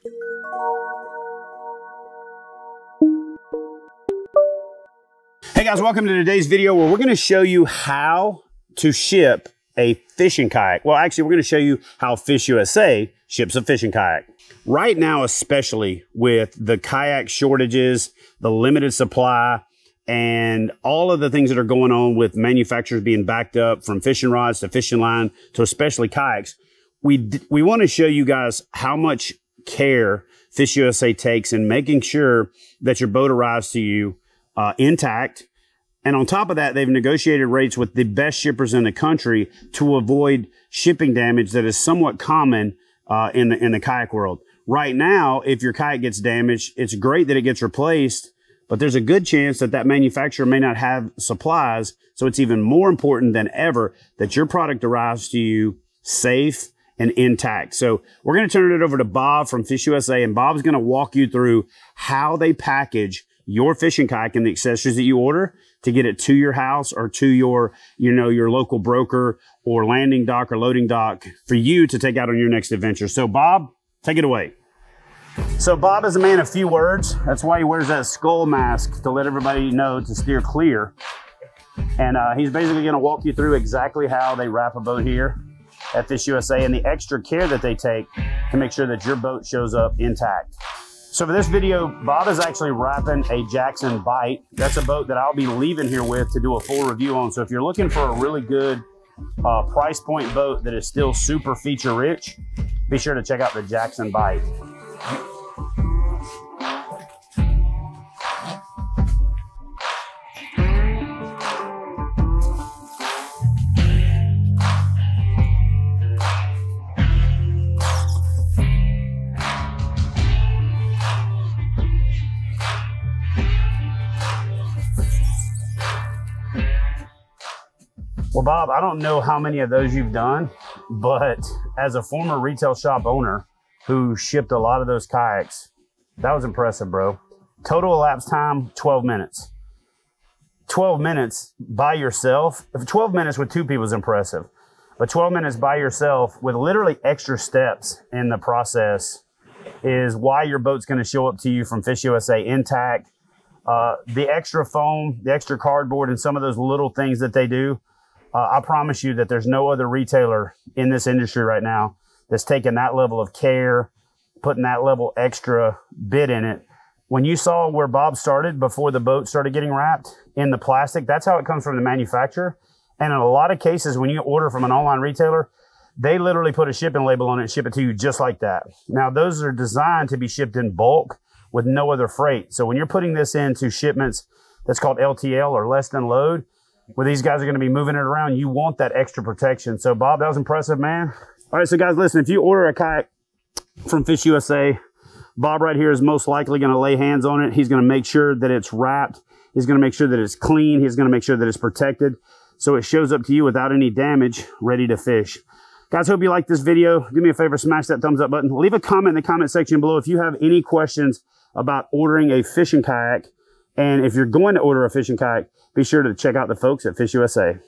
Hey guys, welcome to today's video where we're going to show you how to ship a fishing kayak. Well, actually, we're going to show you how Fish USA ships a fishing kayak. Right now, especially with the kayak shortages, the limited supply, and all of the things that are going on with manufacturers being backed up from fishing rods to fishing line to especially kayaks, we, we want to show you guys how much care Fish USA takes in making sure that your boat arrives to you uh, intact. And on top of that, they've negotiated rates with the best shippers in the country to avoid shipping damage that is somewhat common uh, in the in the kayak world. Right now, if your kayak gets damaged, it's great that it gets replaced, but there's a good chance that that manufacturer may not have supplies. So it's even more important than ever that your product arrives to you safe and intact. So we're going to turn it over to Bob from Fish USA and Bob's going to walk you through how they package your fishing kayak and the accessories that you order to get it to your house or to your, you know, your local broker or landing dock or loading dock for you to take out on your next adventure. So Bob, take it away. So Bob is a man of few words. That's why he wears that skull mask to let everybody know to steer clear. And uh, he's basically going to walk you through exactly how they wrap a boat here at Fish USA and the extra care that they take to make sure that your boat shows up intact. So for this video, Bob is actually wrapping a Jackson Bite. That's a boat that I'll be leaving here with to do a full review on. So if you're looking for a really good uh, price point boat that is still super feature rich, be sure to check out the Jackson Bite. Well, Bob, I don't know how many of those you've done, but as a former retail shop owner who shipped a lot of those kayaks, that was impressive, bro. Total elapsed time, 12 minutes. 12 minutes by yourself. If 12 minutes with two people is impressive, but 12 minutes by yourself with literally extra steps in the process is why your boat's going to show up to you from Fish USA intact. Uh, the extra foam, the extra cardboard, and some of those little things that they do uh, I promise you that there's no other retailer in this industry right now that's taking that level of care, putting that level extra bit in it. When you saw where Bob started before the boat started getting wrapped in the plastic, that's how it comes from the manufacturer. And in a lot of cases, when you order from an online retailer, they literally put a shipping label on it and ship it to you just like that. Now, those are designed to be shipped in bulk with no other freight. So when you're putting this into shipments that's called LTL or less than load, where these guys are going to be moving it around, you want that extra protection. So Bob, that was impressive, man. All right, so guys, listen, if you order a kayak from Fish USA, Bob right here is most likely going to lay hands on it. He's going to make sure that it's wrapped. He's going to make sure that it's clean. He's going to make sure that it's protected. So it shows up to you without any damage, ready to fish. Guys, hope you like this video. Do me a favor, smash that thumbs up button. Leave a comment in the comment section below if you have any questions about ordering a fishing kayak. And if you're going to order a fishing kayak, be sure to check out the folks at Fish USA.